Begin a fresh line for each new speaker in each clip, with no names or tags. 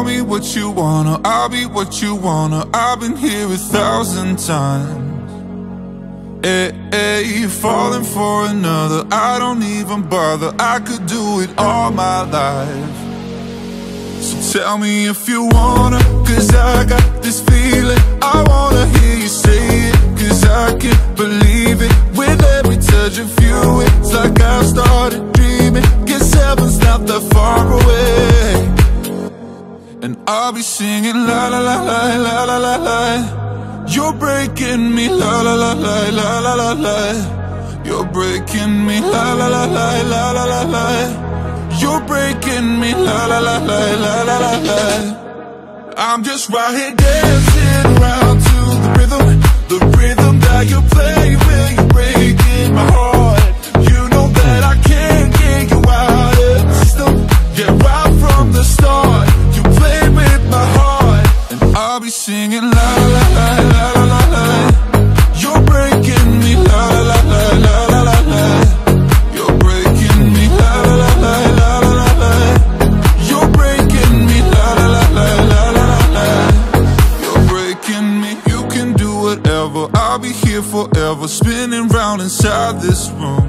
Call me what you wanna, I'll be what you wanna. I've been here a thousand times. Eh, eh, hey, hey, falling for another. I don't even bother, I could do it all my life. So tell me if you wanna Cause I got this feeling. I wanna hear you say it Cause I can't believe it. With every touch of you It's like I've started dreaming. Guess heaven's not that far away I'll be singing la la la la la la la la You're breaking me la la la la la la la la You're breaking me la la la la la la la la You're breaking me la la la la la la la la I'm just right here dancing around to the rhythm The rhythm that you play when you're breaking my heart singing la la la la la la la You're breaking me la la la la la la la You're breaking me la la la la la la la You're breaking me la la la la la la la You're breaking me You can do whatever I'll be here forever Spinning round inside this room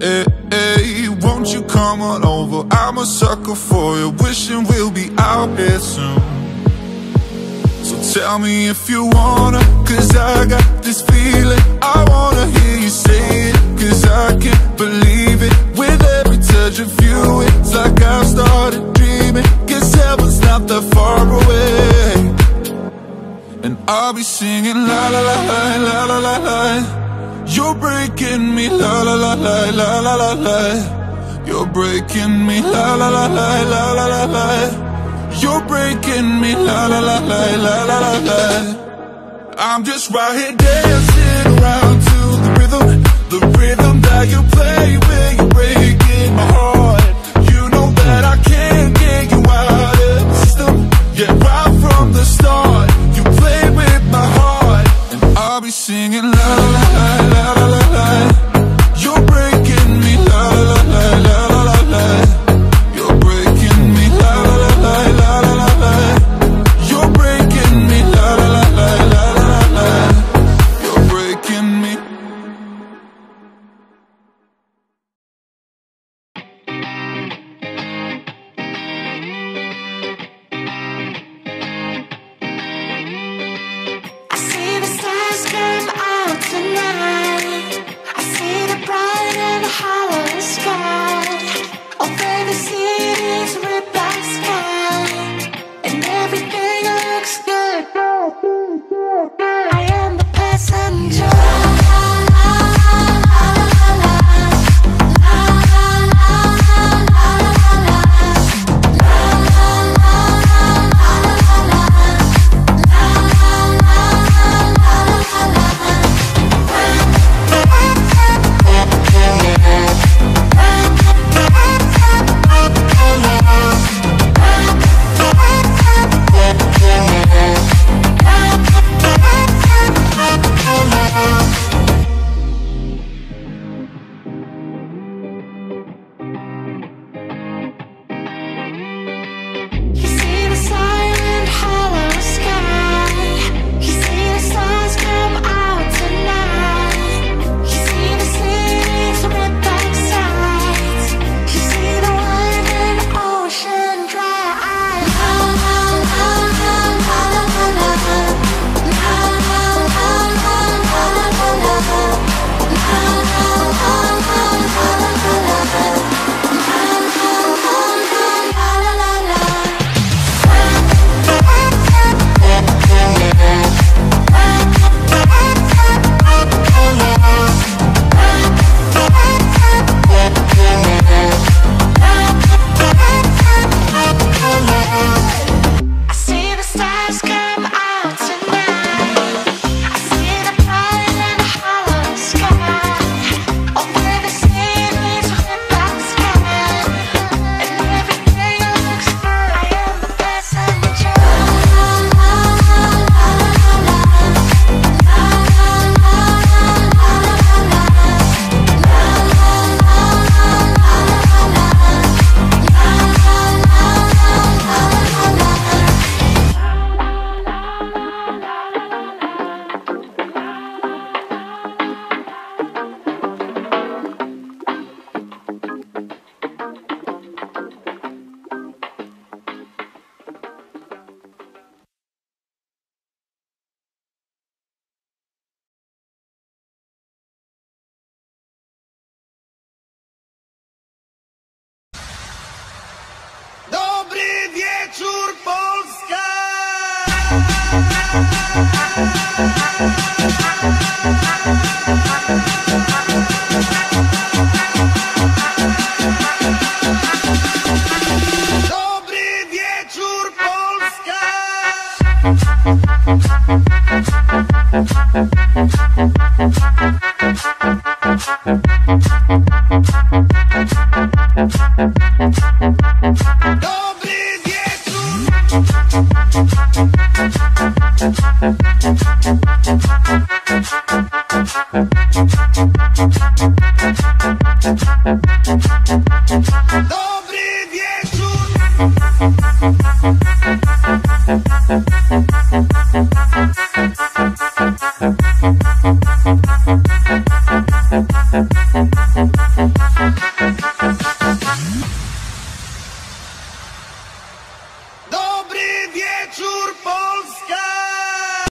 Hey, hey, won't you come on over? I'm a sucker for you, wishing we'll be out here soon. Tell me if you wanna, cause I got this feeling. I wanna hear you say it, cause I can't believe it. With every touch of you, it's like I've started dreaming. Guess heaven's not that far away. And I'll be singing la la la la la la la la You're breaking me la la la la la la la la You're breaking me la la la la la la la la You're breaking me la la la la la la la I'm just right here dancing around to the rhythm The rhythm that you play when you're breaking my heart Thank you.